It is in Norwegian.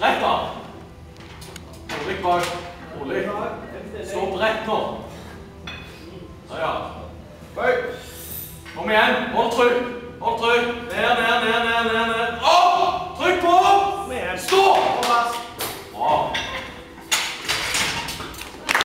Rett av. Rolig bak. Rolig. Stå bredt nå. Så ja. Bøy. Kom igjen. Hold trykk. Hold trykk. Ned, ned, ned, ned, ned. Opp! Trykk på! Stå!